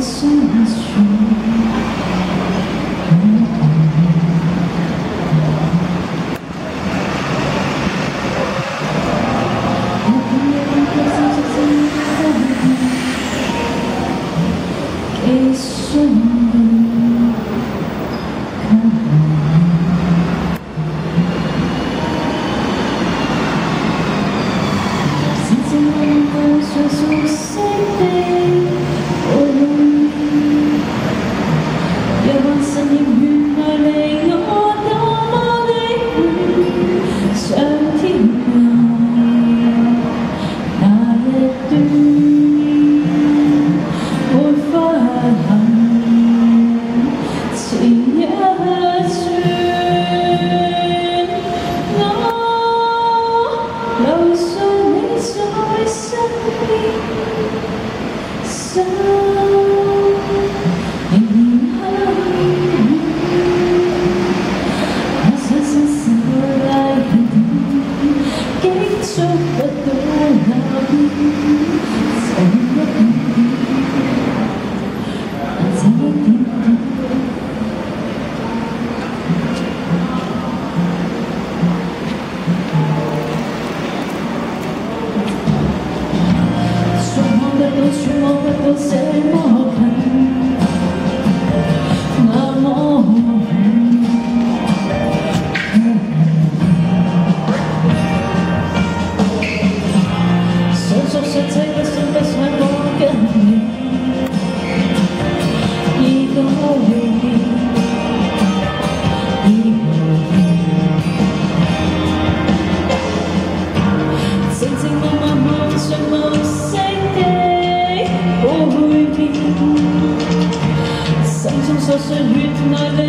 Isso é 留着你在身边 person who denies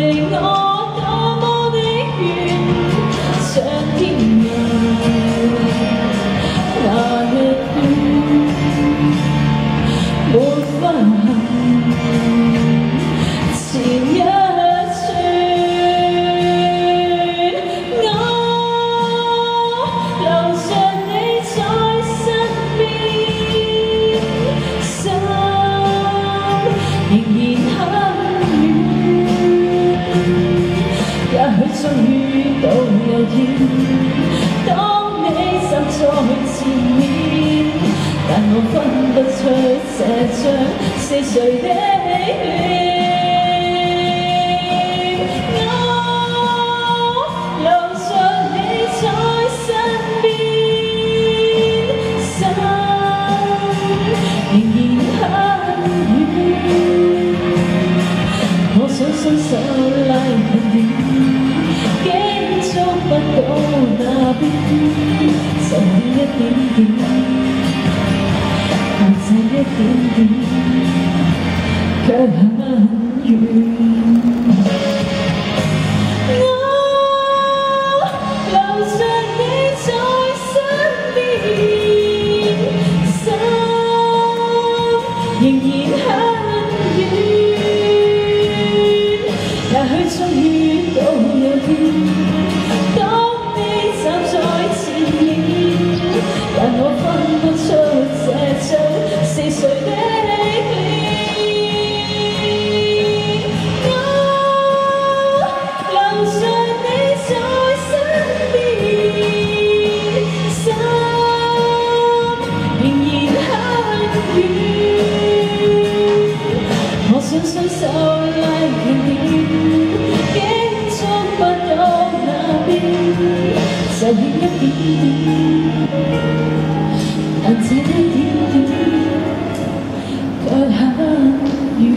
终于到有天当你站在前面但我分不出这张是谁的脸一点点但这一点点却很远我留着你在身边心仍然很远也许终于都有天一点点，但一点点却很远，